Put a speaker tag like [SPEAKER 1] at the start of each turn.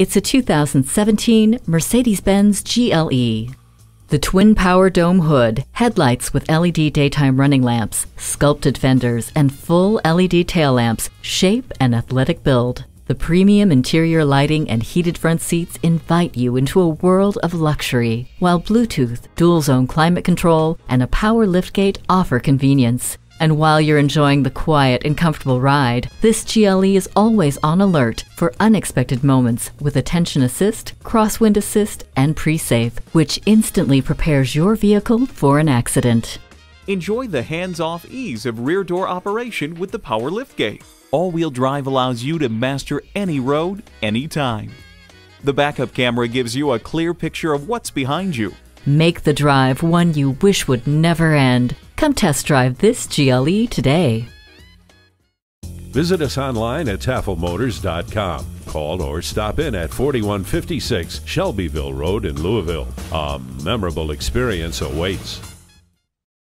[SPEAKER 1] It's a 2017 Mercedes-Benz GLE. The twin power dome hood, headlights with LED daytime running lamps, sculpted fenders, and full LED tail lamps shape an athletic build. The premium interior lighting and heated front seats invite you into a world of luxury, while Bluetooth, dual zone climate control, and a power liftgate offer convenience. And while you're enjoying the quiet and comfortable ride, this GLE is always on alert for unexpected moments with attention assist, crosswind assist, and pre-safe, which instantly prepares your vehicle for an accident.
[SPEAKER 2] Enjoy the hands-off ease of rear door operation with the power liftgate. All-wheel drive allows you to master any road, anytime. The backup camera gives you a clear picture of what's behind you.
[SPEAKER 1] Make the drive one you wish would never end. Come test drive this GLE today.
[SPEAKER 3] Visit us online at tafelmotors.com. Call or stop in at 4156 Shelbyville Road in Louisville. A memorable experience awaits.